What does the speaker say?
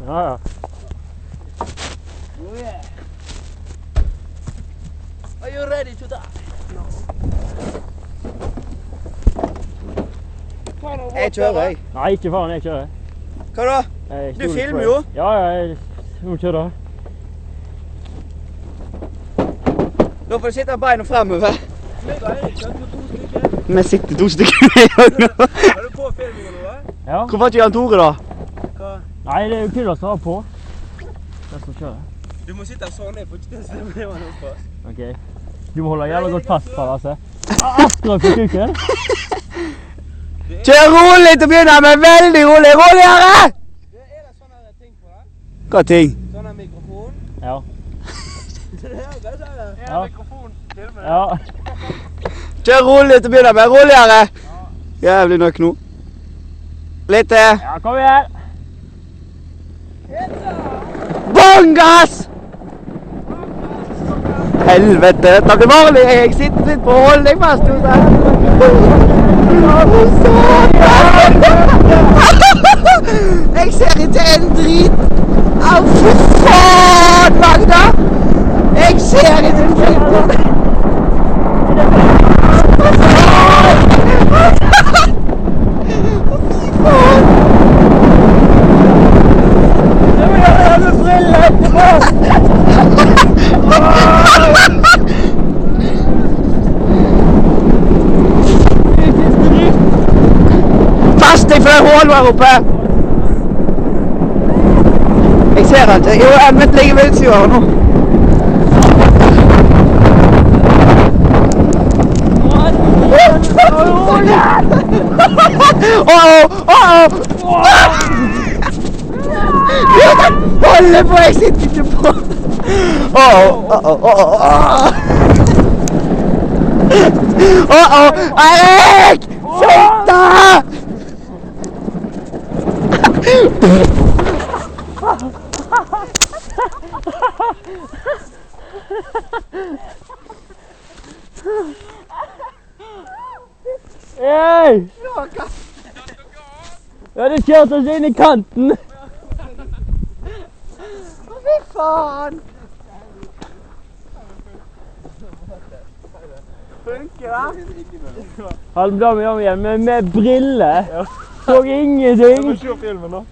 Ja, ja. Oh yeah. Are you ready to die? Jeg kjører, jeg. Nei, ikke faen, jeg kjører. Hva da? Du filmer jo. Ja, ja, jeg må kjøre. Da får du sitte beina fremover. Vi sitter to stykker. Er du på filmingen nå? Ja. Hvorfor ikke Jan Tore, da? Nei, det er jo kulest å ha på. Den som kjører. Du må sitte sånn ned, for ikke den stemmen det var noe. Ok. Du må holde jævla godt fast på det, altså. Asker på kuken. Kjør rolig til å begynne med. Veldig rolig. Roligere! Er det sånne ting på deg? Hva ting? Sånn mikrofon? Ja. Det er det er det. Ja. mikrofon filmer Ja. Kjør rolig til å begynne med. Roligere. Jævlig nok nå. Litt til. Ja, kom igjen. Bånn! Helvete, dette blir varlig. Jeg sitter litt på hold jeg fast. du, Satan! Jeg ser ikke en drit. Au, fy faen, Magda! Jeg ser ikke en drit. Fast deg for det hullet her oppe! Jeg ser ikke. Jo, Emmet ligger ved utsida nå. Åh, åh, Holder på, jeg sitter ikke på. Åh, åh, åh, åh, åh. Åh, Hei! Ja, hadde kjørt oss inn i kanten. Fy faen! Funker det? Halvdame gjør vi igjen, men med briller. Så ingenting. Se filmen, da.